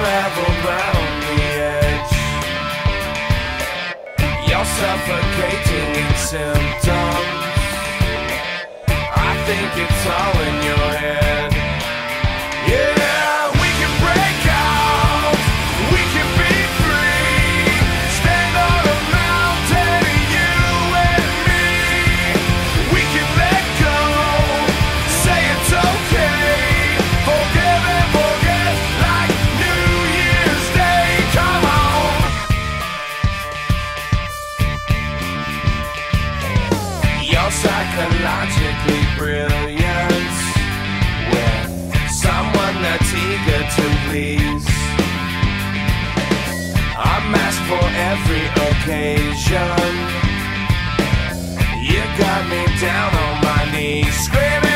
round the edge. You're suffocating in symptoms. I think it's all in Psychologically brilliant with someone that's eager to please. A mask for every occasion. You got me down on my knees, screaming.